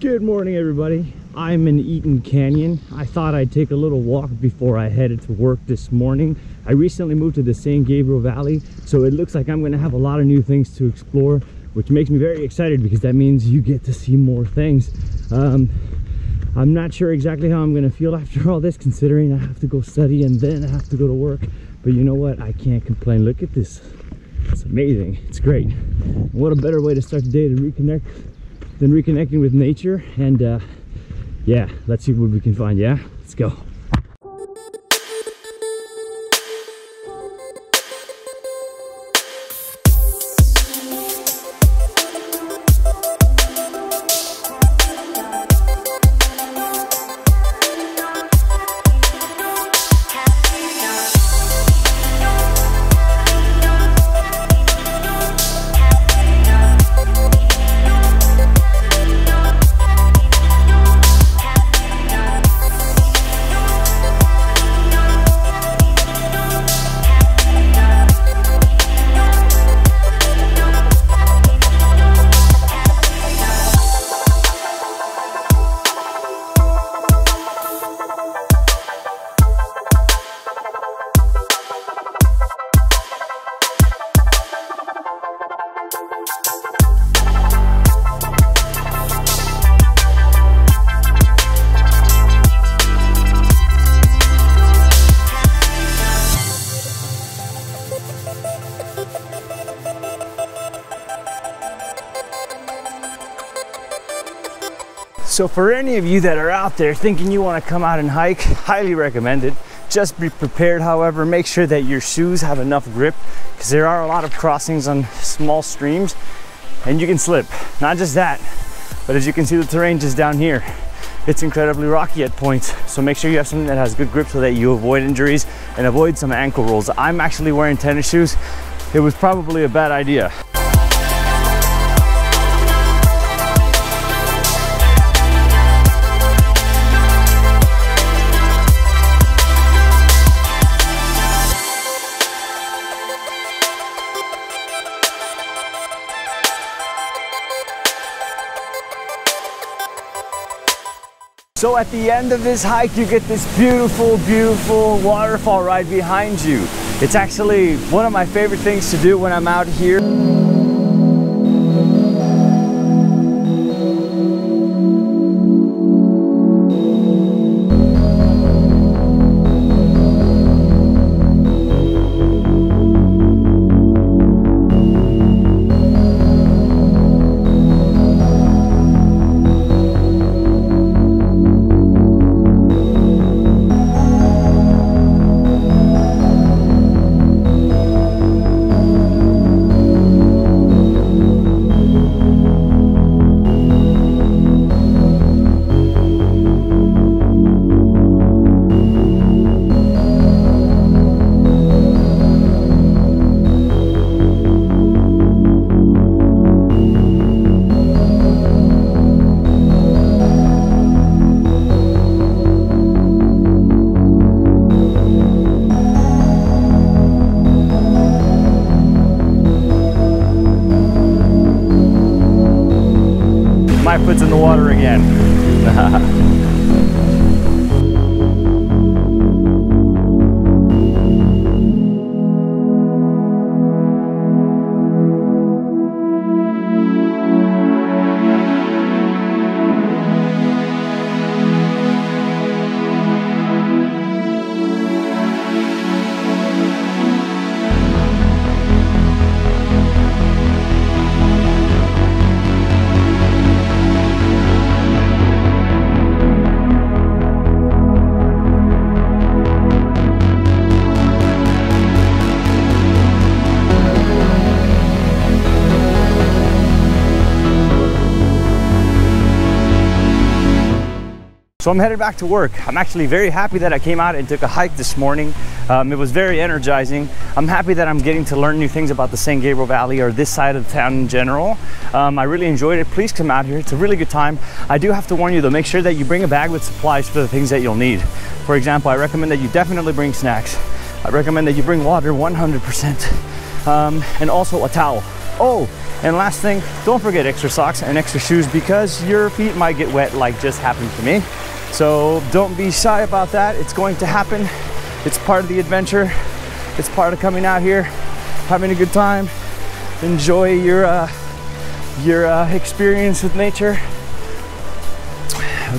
Good morning, everybody. I'm in Eaton Canyon. I thought I'd take a little walk before I headed to work this morning. I recently moved to the San Gabriel Valley, so it looks like I'm gonna have a lot of new things to explore, which makes me very excited because that means you get to see more things. Um, I'm not sure exactly how I'm gonna feel after all this, considering I have to go study and then I have to go to work. But you know what? I can't complain. Look at this. It's amazing. It's great. What a better way to start the day to reconnect than reconnecting with nature. And uh, yeah, let's see what we can find. Yeah, let's go. So for any of you that are out there thinking you want to come out and hike, highly recommend it. Just be prepared, however, make sure that your shoes have enough grip because there are a lot of crossings on small streams and you can slip. Not just that, but as you can see the terrain just down here, it's incredibly rocky at points. So make sure you have something that has good grip so that you avoid injuries and avoid some ankle rolls. I'm actually wearing tennis shoes. It was probably a bad idea. So at the end of this hike, you get this beautiful, beautiful waterfall right behind you. It's actually one of my favorite things to do when I'm out here. My foot's in the water again. So I'm headed back to work. I'm actually very happy that I came out and took a hike this morning. Um, it was very energizing. I'm happy that I'm getting to learn new things about the San Gabriel Valley or this side of the town in general. Um, I really enjoyed it. Please come out here. It's a really good time. I do have to warn you though, make sure that you bring a bag with supplies for the things that you'll need. For example, I recommend that you definitely bring snacks. I recommend that you bring water 100% um, and also a towel. Oh, and last thing, don't forget extra socks and extra shoes because your feet might get wet like just happened to me. So don't be shy about that. It's going to happen. It's part of the adventure. It's part of coming out here, having a good time. Enjoy your uh, your uh, experience with nature.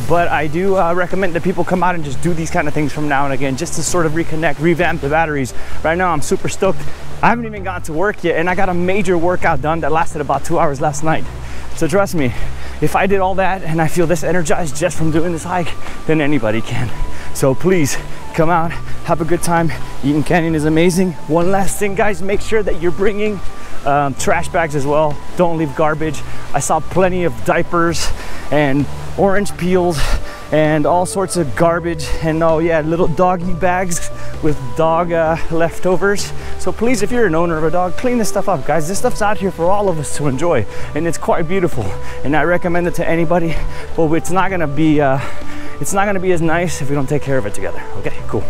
But I do uh, recommend that people come out and just do these kind of things from now and again, just to sort of reconnect, revamp the batteries. Right now, I'm super stoked. I haven't even got to work yet, and I got a major workout done that lasted about two hours last night. So trust me, if I did all that and I feel this energized just from doing this hike, then anybody can. So please come out, have a good time. Eaton Canyon is amazing. One last thing, guys, make sure that you're bringing um, trash bags as well. Don't leave garbage. I saw plenty of diapers and orange peels and all sorts of garbage and oh yeah little doggy bags with dog uh, leftovers. So please if you're an owner of a dog clean this stuff up guys. This stuff's out here for all of us to enjoy and it's quite beautiful. And i recommend it to anybody but it's not gonna be uh, it's not gonna be as nice if we don't take care of it together. Okay cool